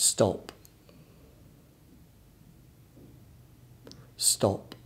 Stop. Stop.